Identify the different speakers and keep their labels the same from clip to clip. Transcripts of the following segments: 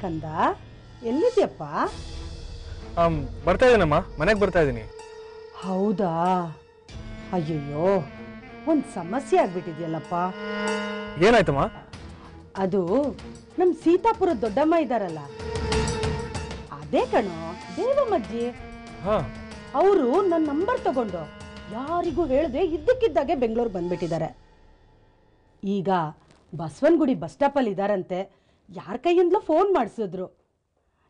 Speaker 1: ಕಂದ ಎಲ್ಲಿದ್ಯಪ್ಪ
Speaker 2: ಬರ್ತಾ ಇದ್ದೀನಮ್ಮ ಮನೆಗೆ ಬರ್ತಾ ಇದ್ದೀನಿ
Speaker 1: ಹೌದಾ? ಅಯ್ಯಯ್ಯೋ ಒಂದು ಸಮಸ್ಯೆ ಆಗ್ಬಿಟ್ಟಿದ್ಯಲ್ಲಪ್ಪ.
Speaker 2: ಏನಾಯ್ತಮ್ಮ?
Speaker 1: ಅದು ನಮ್ಮ ಸೀತಾಪುರ ದೊಡ್ಡಮ್ಮ ಇದ್ದಾರಲ್ಲ ಅದೇ ಕಣೋ ದೇವಮ್ಮಜ್ಜಿ
Speaker 2: ಹಾ.
Speaker 1: ಅವರು ನನ್ನ ನಂಬರ್ ತಗೊಂಡು ಯಾರಿಗೂ ಹೇಳದೆ ಇದ್ದಕ್ಕಿದ್ದಾಗೆ ಬೆಂಗಳೂರು ಬಂದ್ಬಿಟ್ಟಿದ್ದಾರೆ. ಈಗ ಬಸವನಗುಡಿ ಬಸ್ ಸ್ಟಾಪಲ್ಲಿ ಇದ್ದಾರಂತೆ ಯಾರ ಕೈಯಿಂದಲೋ ಫೋನ್ ಮಾಡಿಸಿದ್ರು.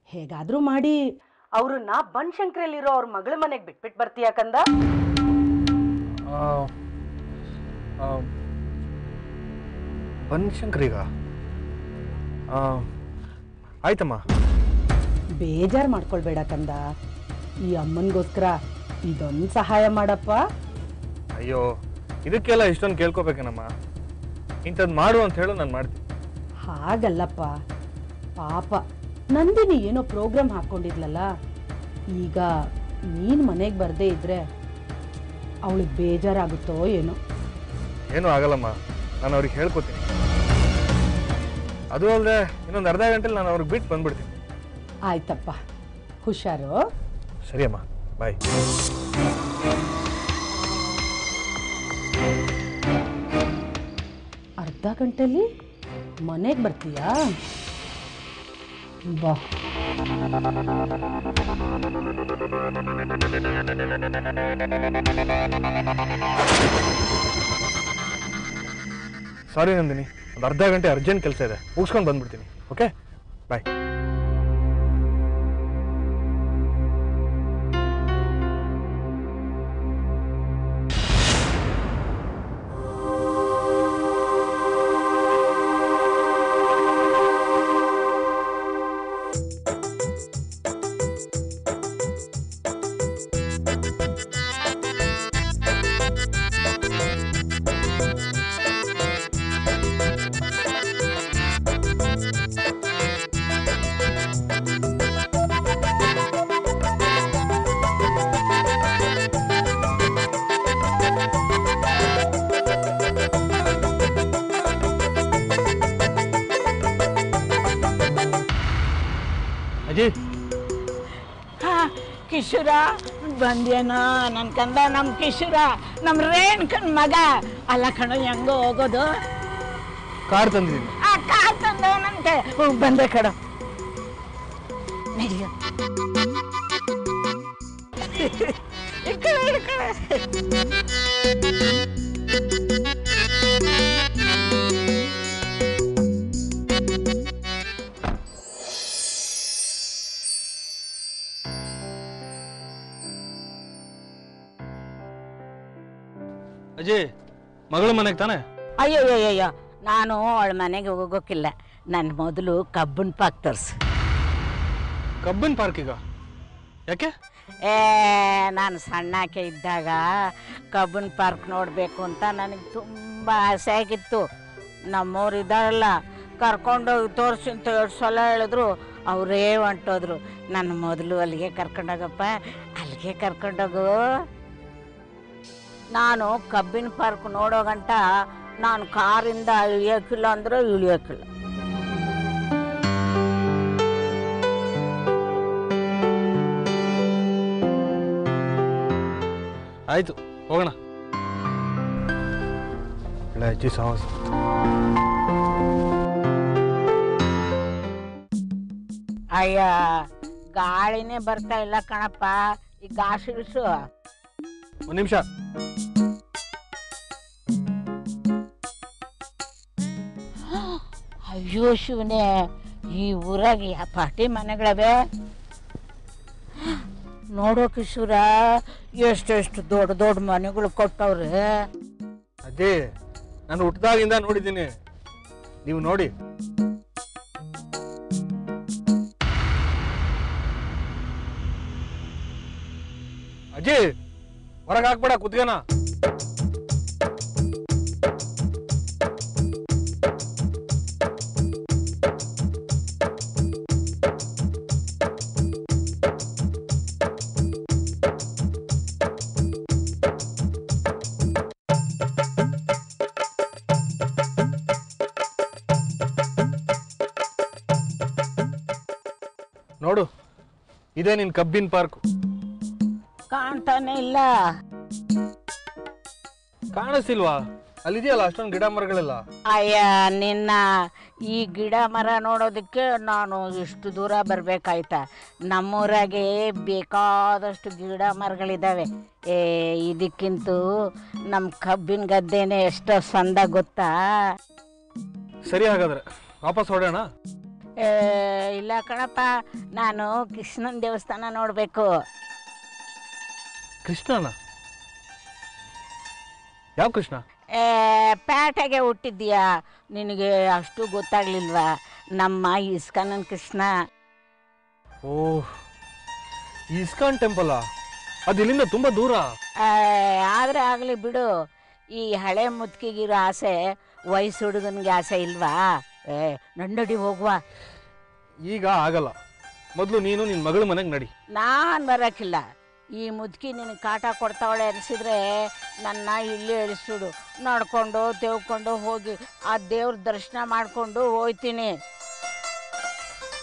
Speaker 1: ಹೇಗಾದರೂ ಮಾಡಿ. ಅವ್ರನ್ನ ಬನ್ಶಂಕರಲ್ಲಿರೋ ಅವ್ರ ಮಗಳ ಮನೆಗೆ ಬಿಟ್ಬಿಟ್ಟು ಬರ್ತೀಯಾ ಕಂದ?
Speaker 2: ಆ, ಆ, ಬನಶಂಕರಿಗ? ಆ, ಆಯ್ತಮ್ಮ.
Speaker 1: ಬೇಜಾರು ಮಾಡ್ಕೊಳ್ಬೇಡ ಕಂದ. ಈ ಅಮ್ಮನಿಗೋಸ್ಕರ ಇದೊಂದು ಸಹಾಯ ಮಾಡಪ್ಪ.
Speaker 2: ಅಯ್ಯೋ ಇದಕ್ಕೆಲ್ಲ ಇಷ್ಟೊಂದು ಕೇಳ್ಕೋಬೇಕೇನಮ್ಮ? ಇಂಥದ್ದು ಮಾಡು ಅಂತ ಹೇಳು ನಾನು ಮಾಡ್ತೀನಿ.
Speaker 1: ಹಾಗಲ್ಲಪ್ಪ. ಪಾಪ. ನಂದಿನಿ ಏನೋ ಪ್ರೋಗ್ರಾಮ್ ಹಾಕ್ಕೊಂಡಿದ್ಲಲ್ಲ? ಈಗ ನೀನು ಮನೆಗೆ ಬರದೇ ಇದ್ರೆ ಅವಳಿಗೆ ಬೇಜಾರಾಗುತ್ತೋ ಏನೋ.
Speaker 2: ಏನೂ ಆಗಲ್ಲಮ್ಮ. ನಾನು ಅವ್ರಿಗೆ ಹೇಳ್ಕೊತೀನಿ. ಅದು ಅಲ್ಲದೆ ಇನ್ನೊಂದು ಅರ್ಧ ಗಂಟೆಲಿ ನಾನು ಅವ್ರಿಗೆ ಬಿಟ್ಟು ಬಂದ್ಬಿಡ್ತೀನಿ.
Speaker 1: ಆಯ್ತಪ್ಪ. ಹುಷಾರು?
Speaker 2: ಸರಿ ಅಮ್ಮ ಬಾಯ್.
Speaker 1: ಅರ್ಧ ಗಂಟೆಲಿ? ಮನೆಗೆ ಬರ್ತೀಯಾ? ಬಾ.
Speaker 2: ಸಾರಿ ನಂದಿನಿ. ಒಂದು ಅರ್ಧ ಗಂಟೆ ಅರ್ಜೆಂಟ್ ಕೆಲಸ ಇದೆ. ಮುಗಿಸ್ಕೊಂಡು ಬಂದ್ಬಿಡ್ತೀನಿ. ಓಕೆ ಬಾಯ್
Speaker 3: ಕಿಶೋರ? ಬಂದೇನೋ ನನ್ನ ಕಂದ ನಮ್ಮ ಕಿಶೋರ ನಮ್ಮ ರೇಣ್ಕನ್ ಮಗ. ಅಲ್ಲ ಕಣ ಹೆಂಗೋ ಹೋಗೋದು?
Speaker 2: ಕಾರ್ ತಂದಿದ್ದೀನಿ.
Speaker 3: ಆ ಕಾರ್ ತಂದವನಂತೆ ಹ್ಞೂ, ಬಂದೆ ಕಡ ನಡಿಯೋ. ಈ ಕಡೆ, ಈ ಕಡೆ.
Speaker 2: ಅಜಯ್ ಮಗಳ ಮನೆಗೆ ತಾನೆ?
Speaker 3: ಅಯ್ಯೋ ಅಯ್ಯೋ ಅಯ್ಯೋ ನಾನು ಅವಳ ಮನೆಗೆ ಹೋಗೋಕ್ಕಿಲ್ಲ. ನನ್ನ ಮೊದಲು ಕಬ್ಬನ್ ಪಾಕ್
Speaker 2: ಕಬ್ಬನ್ ಪಾರ್ಕ್ ಪಾರ್ಕಿಗ ಯಾಕೆ?
Speaker 3: ಏ ನಾನು ಸಣ್ಣಕ್ಕೆ ಇದ್ದಾಗ ಕಬ್ಬನ್ ಪಾರ್ಕ್ ನೋಡಬೇಕು ಅಂತ ನನಗೆ ತುಂಬ ಆಸೆ ಆಗಿತ್ತು. ನಮ್ಮವ್ರು ಇದ್ದಾರಲ್ಲ ಕರ್ಕೊಂಡೋಗಿ ತೋರಿಸಿ ಅಂತ ಎರಡು ಸಲ ಹೇಳಿದ್ರು. ಅವರೇ ಹೊಂಟೋದ್ರು. ನನ್ನ ಮೊದಲು ಅಲ್ಲಿಗೆ ಕರ್ಕೊಂಡೋಗಪ್ಪ ಅಲ್ಲಿಗೆ ಕರ್ಕೊಂಡೋಗು. ನಾನು ಕಬ್ಬಿನ ಪಾರ್ಕ್ ನೋಡೋ ಗಂಟ ನಾನು ಕಾರಿಂದ ಇಳಿಯೋಕ್ಕಿಲ್ಲ ಅಂದ್ರೆ ಇಳಿಯೋಕ್ಕಿಲ್ಲ
Speaker 2: ಆಯ್ತು ಹೋಗೋಣ. ಅಜ್ಜಿ ಸಾಹಸ
Speaker 3: ಅಯ್ಯ ಗಾಳಿನೇ ಬರ್ತಾ ಇಲ್ಲ ಕಣಪ್ಪ. ಈ ಗಾಸ್ ಇಳಿಸು
Speaker 2: ಒಂದು ನಿಮಿಷ.
Speaker 3: ಅಯ್ಯೋ ಈ ಊರಾಗ ಯಾ ಪಾಟಿ ಮನೆಗಳವೆ? ನೋಡೋ ಕಿಶೋರ, ಎಷ್ಟೆಷ್ಟು ದೊಡ್ಡ ದೊಡ್ಡ ಮನೆಗಳು ಕೊಟ್ಟವ್ರೆ.
Speaker 2: ಅದೇ, ನಾನು ಹುಟ್ಟದಾಗಿಂದ ನೋಡಿದ್ದೀನಿ. ನೀವು ನೋಡಿ. ಅಜ್ಜಿ ಹೊರಗೆ ಹಾಕ್ಬೇಡ ಕುತ್ಗೆನ ಇದೇ ನಿನ್ ಕಬ್ಬಿನ ಪಾರ್ಕ್.
Speaker 3: ಕಾಣ್ತಾನೆ ಇಲ್ಲ.
Speaker 2: ಕಾಣಿಸ್ತಿಲ್ವಾ ಅಲ್ಲಿದೆಯಲ್ಲ ಅಷ್ಟೊಂದು ಗಿಡ ಮರಗಳೆಲ್ಲ?
Speaker 3: ಅಯ್ಯ ನಿನ್ನ ಈ ಗಿಡ ಮರ ನೋಡೋದಕ್ಕೆ ನಾನು ಇಷ್ಟು ದೂರ ಬರಬೇಕಾಯ್ತಾ? ನಮ್ಮೂರಾಗೆ ಬೇಕಾದಷ್ಟು ಗಿಡ ಮರಗಳಿದ್ದಾವೆ ಏ ಇದಕ್ಕಿಂತೂ ನಮ್ಮ ಕಬ್ಬಿನ ಗದ್ದೆನೇ ಎಷ್ಟೋ ಸಂದ ಗೊತ್ತಾ?
Speaker 2: ಸರಿ ಹಾಗಾದ್ರೆ ವಾಪಸ್ ಹೊಡೋಣ
Speaker 3: ಇಲ್ಲ ಕಣಪ್ಪ ನಾನು ಕೃಷ್ಣನ ದೇವಸ್ಥಾನ ನೋಡಬೇಕು.
Speaker 2: ಕೃಷ್ಣನ? ಯಾವ ಕೃಷ್ಣ?
Speaker 3: ಏ ಪ್ಯಾಟೆಗೆ ಹುಟ್ಟಿದ್ಯಾ? ನಿನಗೆ ಅಷ್ಟು ಗೊತ್ತಾಗ್ಲಿಲ್ವಾ? ನಮ್ಮ ಇಸ್ಕಾನನ್ ಕೃಷ್ಣ.
Speaker 2: Oh ISKCON temple? ಅದು ಇಲ್ಲಿಂದ ತುಂಬಾ ದೂರ.
Speaker 3: ಆ, ಆದ್ರೆ ಆಗಲಿ ಬಿಡು. ಈ ಹಳೆ ಮುದ್ಕಿಗಿರೋ ಆಸೆ ವಯಸ್ಸು ಹುಡುಗನಿಗೆ ಆಸೆ ಇಲ್ವಾ? ಏ ನಂಡಡಿ ಹೋಗುವ.
Speaker 2: ಈಗ ಆಗಲ್ಲ. ಮೊದಲು ನೀನು ನಿನ್ನ ಮಗಳ ಮನೆಗೆ ನಡಿ.
Speaker 3: ನಾನು ಬರೋಕ್ಕಿಲ್ಲ ಈ ಮುದುಕಿ ನಿನಗೆ ಕಾಟ ಕೊಡ್ತಾವಳೆ ಅನಿಸಿದ್ರೆ ನನ್ನ ಇಲ್ಲಿ ಇಳಿಸ್ಬಿಡು ನಡ್ಕೊಂಡು ತೆವ್ಕೊಂಡು ಹೋಗಿ ಆ ದೇವ್ರ ದರ್ಶನ ಮಾಡ್ಕೊಂಡು ಹೋಯ್ತೀನಿ.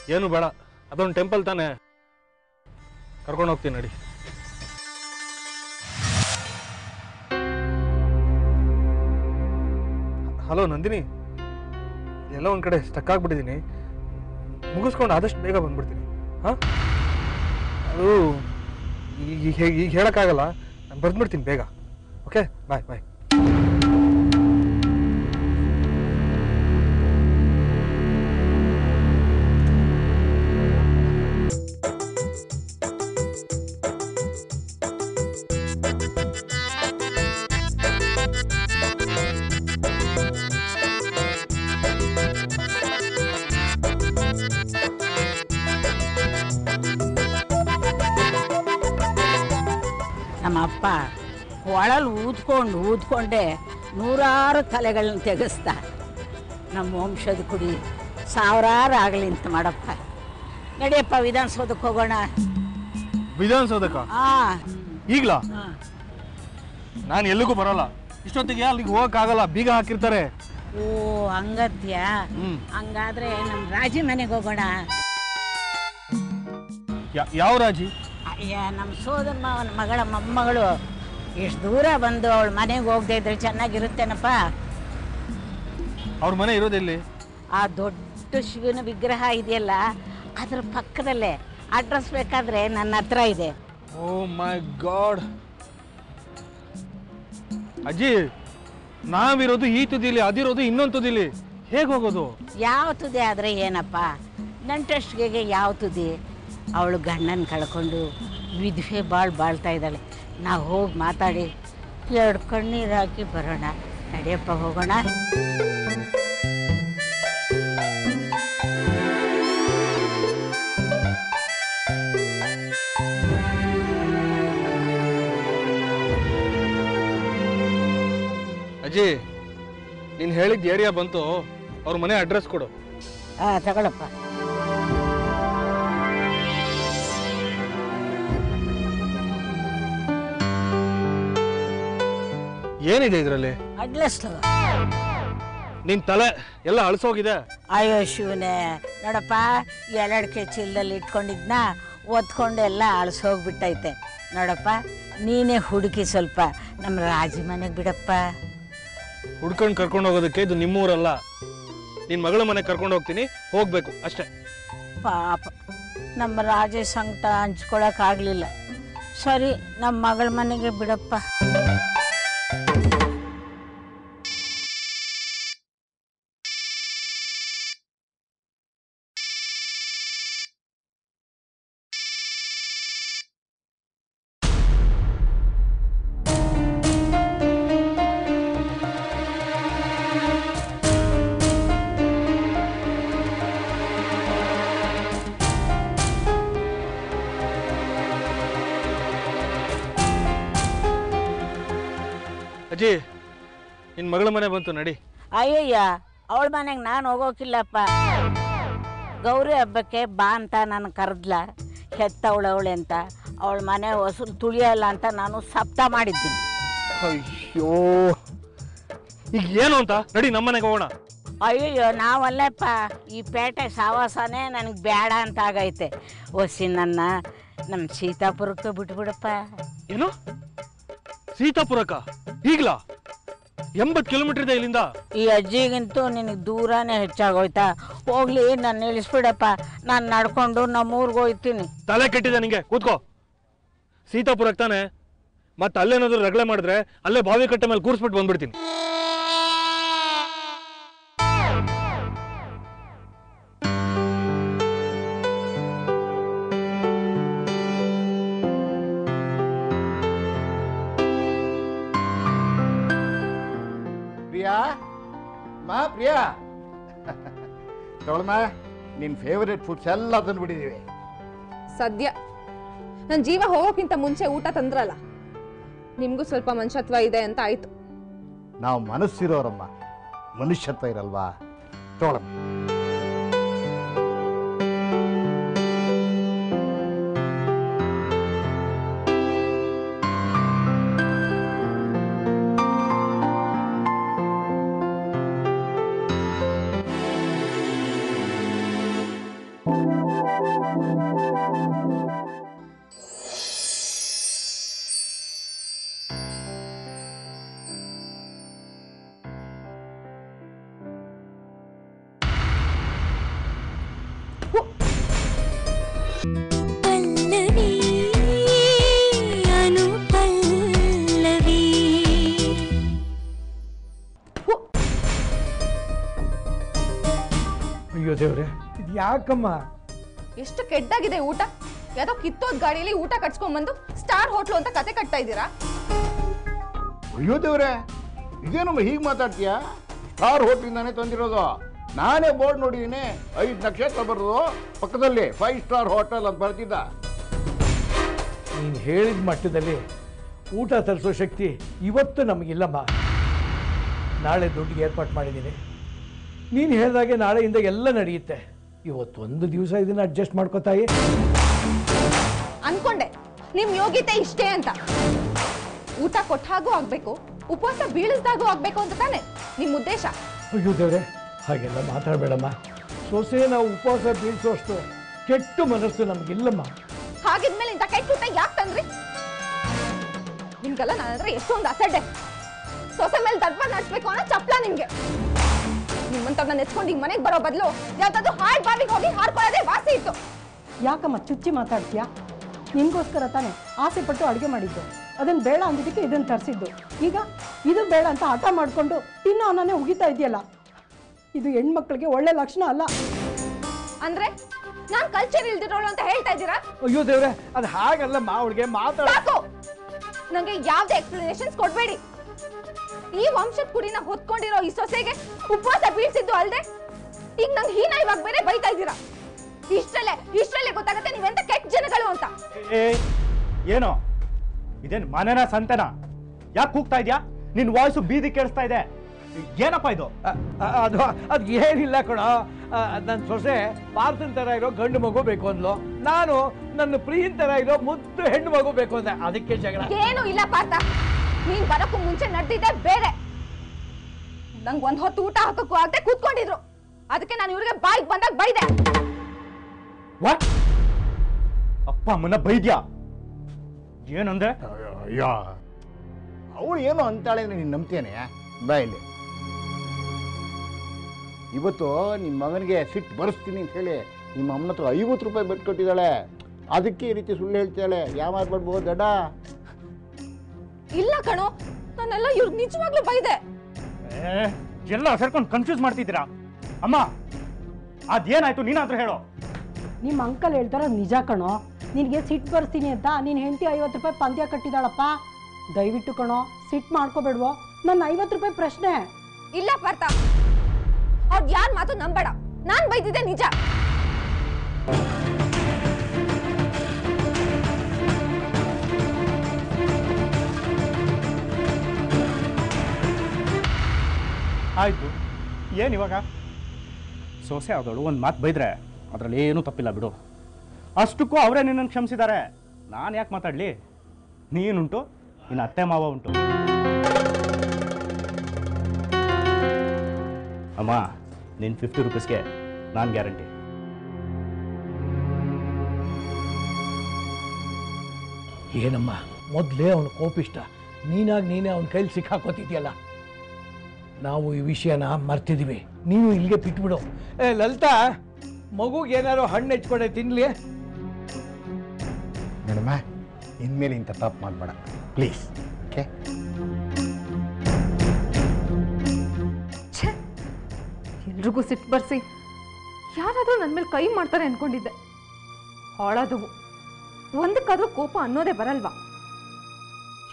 Speaker 2: ಏನು ಬೇಡ. ಅದೊಂದು ಟೆಂಪಲ್ ತಾನೆ. ಕರ್ಕೊಂಡು ಹೋಗ್ತೀನಿ ನಡಿ. ಹಲೋ ನಂದಿನಿ. ಎಲ್ಲ ಒಂದು ಕಡೆ ಸ್ಟಕ್ ಆಗಿಬಿಟ್ಟಿದ್ದೀನಿ ಮುಗಿಸ್ಕೊಂಡು ಆದಷ್ಟು ಬೇಗ ಬಂದ್ಬಿಡ್ತೀನಿ. ಹಾ? ಅದು ಈಗ ಈಗ ಹೇಳಕ್ಕಾಗಲ್ಲ. ನಾನು ಬರ್ದ್ಬಿಡ್ತೀನಿ ಬೇಗ. ಓಕೆ ಬಾಯ್ ಬಾಯ್
Speaker 3: ಅಪ್ಪ. ಒಳಲ್ ಊದ್ಕೊಂಡು ಊದ್ಕೊಂಡೆ ನೂರಾರು ತಲೆಗಳನ್ನ ತೆಗೆಸ್ದ ನಮ್ಮ ವಂಶದ ಕುಡಿ ಸಾವಿರಾರು ಆಗಲಿ ಅಂತ ಮಾಡಪ್ಪ. ನಡಿಯಪ್ಪ ವಿಧಾನಸೌಧಕ್ಕೆ ಹೋಗೋಣ.
Speaker 2: ವಿಧಾನಸೌಧಕ್ಕ?
Speaker 3: ಆ
Speaker 2: ಈಗ್ಲಾ. ನಾನು ಎಲ್ಲಿಗೂ ಬರಲ್ಲ. ಇಷ್ಟೊತ್ತಿಗೆ ಅಲ್ಲಿಗೆ ಹೋಗಕ್ಕಾಗಲ್ಲ ಬೀಗ ಹಾಕಿರ್ತಾರೆ.
Speaker 3: ಓ ಹಂಗತ್ಯ ಹಂಗಾದ್ರೆ ನಮ್ಮ ರಾಜಿ ಮನೆಗೆ ಹೋಗೋಣ.
Speaker 2: ಯಾವ ರಾಜಿ?
Speaker 3: ನಮ್ಮ ಸೋದರ ಮಾವನ ಮಗಳ ಮೊಮ್ಮಗಳು ಎಷ್ಟು ದೂರ ಬಂದು ಅವಳ ಮನೆಗೆ ಹೋಗದೆ ಇದ್ರೆ ಚೆನ್ನಾಗಿರುತ್ತೇನಪ್ಪ?
Speaker 2: ಅವ್ರ ಮನೆ ಇರೋದಿಲ್ಲಿ
Speaker 3: ಆ ದೊಡ್ಡ ಶಿವನ ವಿಗ್ರಹ ಇದೆಯಲ್ಲ ಅದ್ರ ಪಕ್ಕದಲ್ಲೇ ಅಡ್ರೆಸ್ ಬೇಕಾದ್ರೆ ನನ್ನ ಹತ್ರ ಇದೆ.
Speaker 2: Oh my God. ಅಜ್ಜಿ ನಾವಿರೋದು ಈ ತುದಿಲಿ ಅದಿರೋದು ಇನ್ನೊಂದು ತುದಿಲಿ. ಹೇಗೆ ಹೋಗೋದು?
Speaker 3: ಯಾವ ತುದಿ ಆದರೆ ಏನಪ್ಪ? ನಂಟಷ್ಟಿಗೆ ಯಾವ ತುದಿ? ಅವಳು ಗಂಡನ ಕಳ್ಕೊಂಡು ವಿಧವೆ ಭಾಳ ಬಾಳ್ತಾ ಇದ್ದಾಳೆ. ನಾವು ಹೋಗಿ ಮಾತಾಡಿ ಎರಡು ಕಣ್ಣೀರು ಹಾಕಿ ಬರೋಣ. ನಡೆಯಪ್ಪ ಹೋಗೋಣ.
Speaker 2: ಅಜ್ಜಿ ನೀನು ಹೇಳಿದ ಏರಿಯಾ ಬಂತು. ಅವ್ರ ಮನೆ ಅಡ್ರೆಸ್ ಕೊಡು.
Speaker 3: ಹಾಂ ತಗೊಳಪ್ಪ.
Speaker 2: ಏನಿದೆ ಇದರಲ್ಲಿ? ನಿನ್ ತಲೆ ಎಲ್ಲ ಅಳಸೋಗಿದೆ.
Speaker 3: ಅಯ್ಯೋ ಶಿವನೇ ನೋಡಪ್ಪ ಎರಡಕ್ಕೆ ಚೀಲದಲ್ಲಿ ಇಟ್ಕೊಂಡಿದ್ನ ಒತ್ಕೊಂಡು ಎಲ್ಲ ಅಳಿಸೋಗ್ಬಿಟ್ಟೈತೆ. ನೋಡಪ್ಪ ನೀನೇ ಹುಡುಕಿ ಸ್ವಲ್ಪ ನಮ್ಮ ರಾಜಿ ಮನೆಗೆ ಬಿಡಪ್ಪ.
Speaker 2: ಹುಡ್ಕೊಂಡು ಕರ್ಕೊಂಡು ಹೋಗೋದಕ್ಕೆ ಇದು ನಿಮ್ಮೂರಲ್ಲ. ನಿನ್ ಮಗಳ ಮನೆಗೆ ಕರ್ಕೊಂಡು ಹೋಗ್ತೀನಿ ಹೋಗ್ಬೇಕು ಅಷ್ಟೇ.
Speaker 3: ಪಾಪ ನಮ್ಮ ರಾಜ ಸಂಕಟ ಹಂಚ್ಕೊಳಕ್ಕಾಗಲಿಲ್ಲ ಸರಿ ನಮ್ಮ ಮಗಳ ಮನೆಗೆ ಬಿಡಪ್ಪ.
Speaker 2: ಅಜ್ಜಿ ನಿನ್ ಮಗಳ ಮನೆ ಬಂತು ನಡಿ.
Speaker 3: ಅಯ್ಯಯ್ಯ ಅವಳ ಮನೆಗೆ ನಾನು ಹೋಗೋಕಿಲ್ಲಪ್ಪ. ಗೌರಿ ಹಬ್ಬಕ್ಕೆ ಬಾ ಅಂತ ನಾನು ಕರೆದ್ಲ ಹೆತ್ತವಳವಳೆ ಅಂತ. ಅವಳ ಮನೆ ಹೊಸಲು ತುಳಿಯಲ್ಲ ಅಂತ ನಾನು ಸಪ್ತ ಮಾಡಿದ್ದೀನಿ.
Speaker 2: ಅಯ್ಯೋ ಈಗ ಏನು ಅಂತ? ನಡಿ ನಮ್ಮ ಮನೆಗೆ ಹೋಗೋಣ.
Speaker 3: ಅಯ್ಯಯ್ಯೋ ನಾವಲ್ಲಪ್ಪ ಈ ಪೇಟೆ ಸಾವಾಸನೇ ನನಗೆ ಬೇಡ ಅಂತ ಆಗೈತೆ. ಒಸಿ ನನ್ನ ನಮ್ಮ ಸೀತಾಪುರಕ್ಕೆ ಬಿಟ್ಬಿಡಪ್ಪ.
Speaker 2: ಏನು? ಸೀತಾಪುರಕ್ಕ? ಈಗ್ಲಾ? ಎಂಬತ್ ಕಿಲೋಮೀಟರ್ ಇದೆ ಇಲ್ಲಿಂದ?
Speaker 3: ಈ ಅಜ್ಜಿಗಿಂತೂ ನಿನಗೆ ದೂರನೇ ಹೆಚ್ಚಾಗೋಯ್ತಾ? ಹೋಗ್ಲಿ ನಾನು ಇಳಿಸ್ಬಿಡಪ್ಪ ನಾನು ನಡ್ಕೊಂಡು ನಮ್ಮೂರ್ಗೆ ಹೋಗ್ತೀನಿ
Speaker 2: ತಲೆ ಕೆಟ್ಟಿದೆ ನಿಂಗೆ ಕೂತ್ಕೋ. ಸೀತಾಪುರಕ್ಕೆ ತಾನೆ? ಮತ್ತೆ ಅಲ್ಲೇನಾದ್ರೂ ರಗಳೆ ಮಾಡಿದ್ರೆ ಅಲ್ಲೇ ಬಾವಿ ಕಟ್ಟೆ ಮೇಲೆ ಕೂರಿಸ್ಬಿಟ್ಟು ಬಂದ್ಬಿಡ್ತೀನಿ.
Speaker 4: ಮಾ ಪ್ರಿಯಾ. ತೊಗೊಳಮ್ಮ ನಿನ್ನ ಫೇವರೇಟ್ ಫುಡ್ಸ್ ಎಲ್ಲ ತಂದ್ಬಿಟ್ಟಿದ್ದೀವಿ
Speaker 5: ಸದ್ಯ? ನನ್ನ ಜೀವ ಹೋಗೋಕ್ಕಿಂತ ಮುಂಚೆ ಊಟ ತಂದ್ರಲ್ಲ? ನಿಮ್ಗೂ ಸ್ವಲ್ಪ ಮನುಷ್ಯತ್ವ ಇದೆ ಅಂತ ಆಯ್ತು.
Speaker 4: ನಾವು ಮನಸ್ಸಿರೋರಮ್ಮ ಮನುಷ್ಯತ್ವ ಇರಲ್ವಾ? ತೊಗೊಳಮ್ಮ
Speaker 6: ಅಯ್ಯೋ ದೇವ್ರೆ? ಇದು ಯಾಕಮ್ಮ?
Speaker 5: ಎಷ್ಟು ಕೆಟ್ಟಾಗಿದೆ ಊಟ? ಯಾವ್ದೋ ಕಿತ್ತೋದ್ ಗಾಡಿಯಲ್ಲಿ ಊಟ ಕಟ್ಸ್ಕೊಂಡ್ಬಂದು ಸ್ಟಾರ್ ಹೋಟ್ಲು ಅಂತ ಕತೆ ಕಟ್ತಾ ಇದ್ದೀರಾ?
Speaker 4: ಅಯ್ಯೋ ದೇವ್ರೆ ಇದೇನಮ್ಮ ಹೀಗೆ ಮಾತಾಡ್ತೀಯಾ? ಸ್ಟಾರ್ ಹೋಟ್ಲಿಂದಾನೇ ತಂದಿರೋದು. ನಾನೇ ಬೋರ್ಡ್ ನೋಡಿದೀನಿ ಐದು ನಕ್ಷತ್ರ ಬರೋದು ಪಕ್ಕದಲ್ಲಿ ಫೈವ್ ಸ್ಟಾರ್ ಹೋಟೆಲ್ ಅಂತ ಬರ್ತಿದ್ದ
Speaker 6: ನೀನು ಹೇಳಿದ ಮಟ್ಟದಲ್ಲಿ ಊಟ ತರಿಸೋ ಶಕ್ತಿ ಇವತ್ತು ನಮಗಿಲ್ಲಮ್ಮ. ನಾಳೆ ದುಡ್ಡಿಗೆ ಏರ್ಪಾಟ್ ಮಾಡಿದ್ದೀನಿ. ನೀನು ಹೇಳಿದಾಗೆ ನಾಳೆಯಿಂದ ಎಲ್ಲ ನಡೆಯುತ್ತೆ. ಇವತ್ತು ಒಂದು ದಿವಸ ಇದನ್ನ ಅಡ್ಜಸ್ಟ್ ಮಾಡ್ಕೋತಾಯಿ
Speaker 5: ಅನ್ಕೊಂಡೆ. ನಿಮ್ ಯೋಗ್ಯತೆ ಇಷ್ಟೇ ಅಂತ. ಊಟ ಕೊಟ್ಟಾಗೂ ಆಗ್ಬೇಕು ಉಪವಾಸ ಬೀಳಿಸ್ದಾಗೂ ಆಗ್ಬೇಕು ಅಂತ ತಾನೆ ನಿಮ್ ಉದ್ದೇಶ.
Speaker 6: ಅಯ್ಯೋ ದೇವ್ರೆ ಹಾಗೆಲ್ಲ ಮಾತಾಡಬೇಡಮ್ಮ. ಸೊಸೆ ನಾವು ಉಪವಾಸ ಬೀಳ್ಸೋಷ್ಟು ಕೆಟ್ಟು ಮನಸ್ಸು ನಮ್ಗಿಲ್ಲಮ್ಮ.
Speaker 5: ಹಾಗಿದ್ಮೇಲೆ ಇಂಥ ಕೆಟ್ಟ ಊಟ ಯಾಕೆ ತಂದ್ರಿ? ನಿಮ್ಗೆಲ್ಲ ನಾನಂದ್ರೆ ಎಷ್ಟೊಂದು ಅಸಡ್ಡೆ. ಸೊಸೆ ಮೇಲೆ ದರ್ಪ ನಡೆಸ್ಬೇಕು ಅನ್ನೋ ಚಪ್ಲ ನಿಮ್ಗೆ. ನಿಮ್ಮಂತವ್ರನ್ನ ನೆಚ್ಕೊಂಡು ಈಗ ಮನೆಗೆ ಬರೋ ಬದಲು ಯಾವ್ದಾದ್ರು ಹಾಡ್ ಬಾವಿಗೆ ಹೋಗಿ ಹಾಡ್ಕೊಳ್ಳೋದೇ ವಾಸಿ ಇತ್ತು.
Speaker 1: ಯಾಕಮ್ಮ ಚುಚ್ಚಿ ಮಾತಾಡ್ತೀಯಾ? ನಿನ್ಗೋಸ್ಕರ ತಾನೆ ಆಸೆ ಪಟ್ಟು ಅಡುಗೆ ಮಾಡಿದ್ದು. ಅದನ್ನು ಬೇಡ ಅಂದಿದ್ದಕ್ಕೆ ಇದನ್ನು ತರಿಸಿದ್ದು. ಈಗ ಇದು ಬೇಡ ಅಂತ ಹಠ ಮಾಡಿಕೊಂಡು ತಿನ್ನೋ ಅನ್ನನೇ ಉಗಿತಾ ಇದೆಯಲ್ಲ ಇದು ಹೆಣ್ಮಕ್ಳಿಗೆ ಒಳ್ಳೆ ಲಕ್ಷಣ ಅಲ್ಲ.
Speaker 5: ಅಂದ್ರೆ ನಾನ್ ಕಲ್ಚರ್ ಇಲ್ದಿರೋಳು ಅಂತ ಹೇಳ್ತಾ ಇದ್ದೀರಾ?
Speaker 6: ಅಯ್ಯೋ ದೇವ್ರೆ ಅದು ಹಾಗಲ್ಲ ಅವಳಿಗೆ ಮಾತಾಡ
Speaker 5: ನನಗೆ ನಂಗೆ ಯಾವ್ದೇ ಎಕ್ಸ್ಪ್ಲನೇಷನ್ಸ್ ಕೊಡ್ಬೇಡಿ. ಈ ವಂಶದ ಕುಡಿನ ಹೊತ್ಕೊಂಡಿರೋ ಈ ಸೊಸೆಗೆ ಉಪವಾಸ ಬೀಳ್ಸಿದ್ದು ಅಲ್ದೆ? ಈಗ ನಂಗೆ ಹೀನ ಇವಾಗ ಬೇರೆ ಬೈತಾ ಇದ್ದೀರಾ? ಇಷ್ಟರಲ್ಲೇ ಇಷ್ಟರಲ್ಲೇ ಗೊತ್ತಾಗತ್ತೆ ನೀವೆಂತ ಕೆಟ್ಟ ಜನಗಳು ಅಂತ.
Speaker 7: ಏನು ಏನೋ? ಇದೇನು ಮನೆನ ಸಂತೆನ? ಯಾಕೆ ಕೂಗ್ತಾ ಇದ್ಯಾ? ನಿನ್ ವಾಯ್ಸು ಬೀದಿ ಕೇಳಿಸ್ತಾ ಇದೆ. ಏನಪ್ಪ ಇದು?
Speaker 6: ಅದು ಅದು ಏನಿಲ್ಲ ಕಣ. ನನ್ನ ಸೊಸೆ ಪಾರ್ಥನ್ ಥರ ಇರೋ ಗಂಡು ಮಗು ಬೇಕು ಅಂದ್ಲು. ನಾನು ನನ್ನ ಪ್ರೀನ್ ಥರ ಇರೋ ಮುದ್ದು ಹೆಣ್ಣು ಮಗು ಬೇಕು ಅಂದೆ. ಅದಕ್ಕೆ ಜಗಳ.
Speaker 5: ಏನು ಇಲ್ಲ ಪಾರ್ಥ. ನೀನ್ ಬರಕ್ಕೂ ಮುಂಚೆ ನಡೆದಿದ್ದೆ ಬೇರೆ. ನಂಗೆ ಒಂದ್ ಹೊತ್ತು ಊಟ ಹಾಕಕ್ಕೂ ಆಗದೆ ಕೂತ್ಕೊಂಡಿದ್ರು. ಅದಕ್ಕೆ ನಾನು ಇವ್ರಿಗೆ ಬಾಯಿಗೆ ಬಂದಾಗ ಬೈದೆ.
Speaker 7: ವಾಟ್ ಅಪ್ಪ ಅಮ್ಮನ ಬೈದ್ಯಾ? ಏನಂದೆ?
Speaker 4: ಅಯ್ಯೋ ಅವಳು ಏನು ಅಂತಾಳೆ ಅಂದ್ರೆ ನೀನು ನಂಬ್ತೇನೆ ಬಾ ಇಲ್ಲಿ. ಇವತ್ತು ನಿಮ್ಮ ಮಗನಿಗೆ ಸಿಟ್ಟು ಬರೆಸ್ತೀನಿ ಅಂತ ಹೇಳಿ ನಿಮ್ಮ ಅಮ್ಮನ ಹತ್ರ ಐವತ್ತು ರೂಪಾಯಿ ಬೆಟ್ಟು ಕೊಟ್ಟಿದ್ದಾಳೆ. ಅದಕ್ಕೆ ಈ ರೀತಿ ಸುಳ್ಳು ಹೇಳ್ತಾಳೆ ಯಾವ ಬರ್ಬೋದು ದಡ?
Speaker 5: ಇಲ್ಲ ಕಣೋ ನಾನೆಲ್ಲ ಇವ್ರಿಗೆ ನಿಜವಾಗ್ಲೂ ಬೈದೆ.
Speaker 7: ಏ, ಎಲ್ಲ ಸೇರ್ಕೊಂಡು ಕನ್ಫ್ಯೂಸ್ ಮಾಡ್ತಿದ್ದೀರಾ? ಅಮ್ಮ ಅದೇನಾಯ್ತು ನೀನಾದ್ರೂ ಹೇಳೋ.
Speaker 1: ನಿಮ್ಮ ಅಂಕಲ್ ಹೇಳ್ತಾರ ನಿಜ ಕಣೋ ನಿನಗೆ ಸಿಟ್ ಬರ್ತೀನಿ ಅಂತ ನಿನ್ನ ಹೆಂಡತಿ ಐವತ್ತು ರೂಪಾಯಿ ಪಂದ್ಯ ಕಟ್ಟಿದಾಳಪ್ಪ. ದಯವಿಟ್ಟು ಕಣೋ ಸಿಟ್ ಮಾಡ್ಕೋಬೇಡ್ವೋ ನನ್ನ ಐವತ್ತು ರೂಪಾಯಿ ಪ್ರಶ್ನೆ.
Speaker 5: ಇಲ್ಲ ಪಾರ್ಥ ಅವ್ರ ಯಾರ್ ಮಾತು ನಂಬೇಡ ನಾನ್ ಬೈದಿದ್ದೆ ನಿಜ.
Speaker 7: ಆಯ್ತು. ಏನು ಇವಾಗ? ಸೊಸೆ ಆದವಳು ಒಂದು ಮಾತು ಬೈದ್ರೆ ಅದರಲ್ಲಿ ಏನೂ ತಪ್ಪಿಲ್ಲ ಬಿಡು. ಅಷ್ಟಕ್ಕೂ ಅವರೇ ನಿನ್ನನ್ನು ಕ್ಷಮಿಸಿದ್ದಾರೆ. ನಾನು ಯಾಕೆ ಮಾತಾಡಲಿ? ನೀನುಂಟು ಇನ್ನು ಅತ್ತೆ ಮಾವ ಉಂಟು. ಅಮ್ಮ ನಿನ್ನ ಫಿಫ್ಟಿ ರುಪೀಸ್ಗೆ ನಾನು ಗ್ಯಾರಂಟಿ.
Speaker 6: ಏನಮ್ಮ? ಮೊದಲೇ ಅವನು ಕೋಪಿಷ್ಟ. ನೀನಾಗಿ ನೀನೇ ಅವನ ಕೈಲಿ ಸಿಕ್ಕಾಕೋತಿದ್ಯಲ್ಲ. ನಾವು ಈ ವಿಷಯನ ಮರ್ತಿದ್ದೀವಿ ನೀನು ಇಲ್ಲಿಗೆ ಬಿಟ್ಬಿಡು. ಏ ಲಲಿತಾ ಮಗುಗೆ ಏನಾದ್ರು ಹಣ್ಣು ಹೆಚ್ಕೊಂಡೆ ತಿನ್ಲಿ?
Speaker 8: ಮೇಡಮ ಇನ್ಮೇಲೆ ಇಂಥ ತಪ್ಪು ಮಾಡಬೇಡ. Please okay?
Speaker 9: ಛೇ ಎಲ್ರಿಗೂ ಸಿಟ್ಟು ಬರ್ಸಿ. ಯಾರಾದರೂ ನನ್ನ ಮೇಲೆ ಕೈ ಮಾಡ್ತಾರೆ ಅನ್ಕೊಂಡಿದ್ದೆ. ಹಾಳಾದವು. ಒಂದಕ್ಕಾದ್ರೂ ಕೋಪ ಅನ್ನೋದೇ ಬರಲ್ವಾ?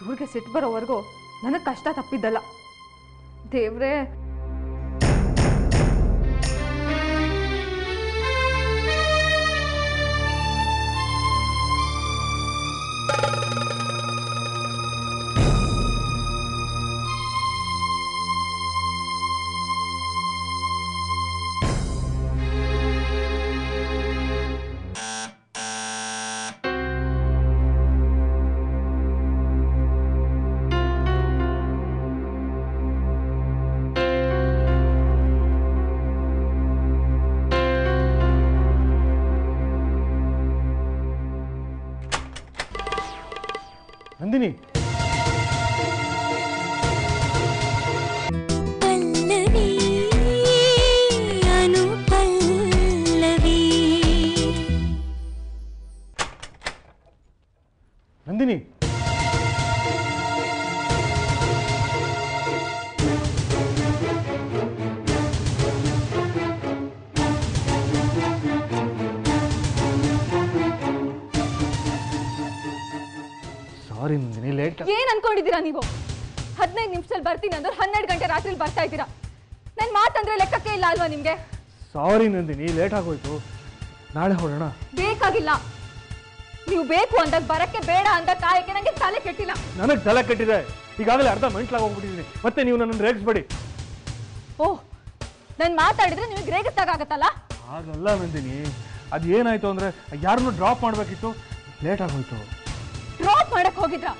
Speaker 9: ಇವ್ರಿಗೆ ಸಿಟ್ಟು ಬರೋವರೆಗೂ ನನಗೆ ಕಷ್ಟ ತಪ್ಪಿದ್ದಲ್ಲ. ದೇವ್ರೇ
Speaker 2: ನಂದಿನಿ ಸಾರಿ ನಂದಿನಿ ಲೇಟ್
Speaker 9: ಏನ್ ಅನ್ಕೊಂಡಿದ್ದೀರಾ ನೀವು? ಹದಿನೈದು ನಿಮಿಷದಲ್ಲಿ ಬರ್ತೀನಿ ಅಂದ್ರೆ ಹನ್ನೆರಡು ಗಂಟೆ ರಾತ್ರಿ ಬರ್ತಾ ಇದ್ದೀರಾ. ನನ್ನ ಮಾತಂದ್ರೆ ಲೆಕ್ಕಕ್ಕೆ ಇಲ್ಲ ಅಲ್ವಾ ನಿಮ್ಗೆ?
Speaker 2: ಸಾರಿ ನಂದಿನಿ ಲೇಟ್ ಆಗೋಯ್ತು. ನಾಳೆ ಹೊರಡೋಣ
Speaker 9: ಬೇಕಾಗಿಲ್ಲ. ನೀವು ಬೇಕು ಅಂದಾಗ ಬರಕ್ಕೆ ಬೇಡ ಅಂತ ಕಾಯಕ್ಕೆ ನಂಗೆ ತಲೆ ಕೆಟ್ಟಿಲ್ಲ.
Speaker 2: ನನಗೆ ತಲೆ ಕೆಟ್ಟಿದೆ. ಈಗಾಗಲೇ ಅರ್ಧ ಮೆಂಟ್ಲಾಗಿ ಹೋಗ್ಬಿಟ್ಟಿದ್ದೀನಿ ಮತ್ತೆ ನೀವು ನನ್ನನ್ನು ರೇಗಿಸ್ಬೇಡಿ.
Speaker 9: ಓಹ್ ನಾನು ಮಾತಾಡಿದ್ರೆ ನಿಮಗೆ ರೇಗಿಸ್ದಾಗತ್ತಲ್ಲ
Speaker 2: ಹಾಗಲ್ಲ ನಂದಿನಿ. ಅದು ಏನಾಯ್ತು ಅಂದ್ರೆ ಯಾರನ್ನು ಡ್ರಾಪ್ ಮಾಡಬೇಕಿತ್ತು ಲೇಟ್ ಆಗೋಯ್ತು.
Speaker 9: ಡ್ರಾಪ್ ಮಾಡಕ್ ಹೋಗಿದ್ರ?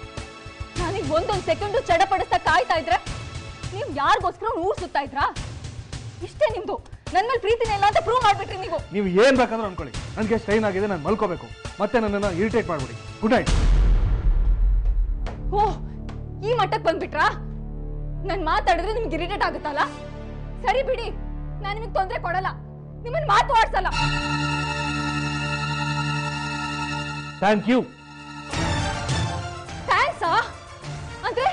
Speaker 9: ನನಗೆ ಒಂದೊಂದು ಸೆಕೆಂಡು ಚಡಪಡಿಸ್ತಾ ಕಾಯ್ತಾ ಇದ್ರೆ ನೀವು ಯಾರಿಗೋಸ್ಕರ ಊರ್ ಸುತ್ತಾ ಇದ್ರಾ ಇಷ್ಟೇ ನಿಮ್ದು. ನನ್ನ ಮೇಲೆ ಪ್ರೀತಿನೇ ಇಲ್ಲ ಅಂತ ಪ್ರೂವ್ ಮಾಡ್ಬಿಟ್ರಿ ನೀವು.
Speaker 2: ನೀವು ಏನು ಬೇಕಾದ್ರೂ ಅನ್ಕೊಳ್ಳಿ. ನನಗೆ ಸ್ಟ್ರೈನ್ ಆಗಿದೆ ನಾನು ಮಲ್ಕೋಬೇಕು. ಮತ್ತೆ ನನ್ನನ್ನು ಇರಿಟೇಟ್ ಮಾಡ್ಬಿಡಿ. ಗುಡ್ ನೈಟ್
Speaker 9: ಓಹ್ ಈ ಮಟ್ಟಕ್ಕೆ ಬಂದ್ಬಿಟ್ರಾ? ನಾನು ಮಾತಾಡಿದ್ರೆ ನಿಮ್ಗೆ ಇರಿಟೇಟ್ ಆಗುತ್ತಲ್ಲ? ಸರಿ ಬಿಡಿ ನಾನು ನಿಮಗೆ ತೊಂದರೆ ಕೊಡಲ್ಲ. ನಿಮ್ಮನ್ನ ಮಾತು ಆಡ್ಸಲ್ಲ.
Speaker 2: ಥ್ಯಾಂಕ್ ಯು
Speaker 9: ಥ್ಯಾಂಕ್ಸಾ ಅಂದ್ರೆ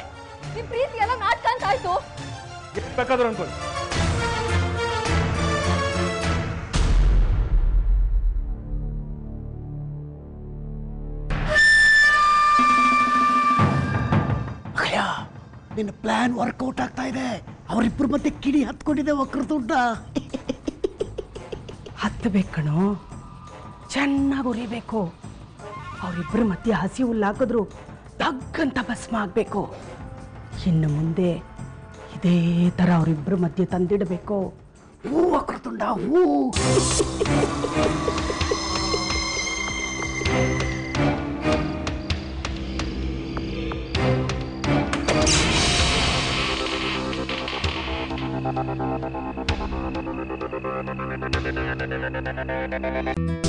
Speaker 9: ನಿಮ್ ಪ್ರೀತಿ ಎಲ್ಲ ನಾಟಕ ಅಂತ ಆಯ್ತು.
Speaker 2: ಬೇಕಾದ್ರೂ ಅನ್ಕೊಳ್ಳಿ.
Speaker 8: ನಿನ್ನ ಪ್ಲಾನ್ ವರ್ಕೌಟ್ ಆಗ್ತಾ ಇದೆ. ಅವರಿಬ್ಬರು ಮತ್ತೆ ಕಿಡಿ ಹತ್ಕೊಂಡಿದೆ ವಕ್ರತುಂಡ
Speaker 1: ಹತ್ತಬೇಕು ಚೆನ್ನಾಗಿ ಉರಿಬೇಕು. ಅವರಿಬ್ಬರ ಮಧ್ಯೆ ಹಸಿ ಹುಲ್ಲಾಕಿದ್ರು ತಗ್ಗಂತ ಭಸ್ಮ ಆಗಬೇಕು. ಇನ್ನು ಮುಂದೆ ಇದೇ ಥರ ಅವರಿಬ್ಬರ ಮಧ್ಯೆ ತಂದಿಡಬೇಕು.
Speaker 8: ಹೂ ವಕ್ರತುಂಡ ಹೂ.
Speaker 10: Música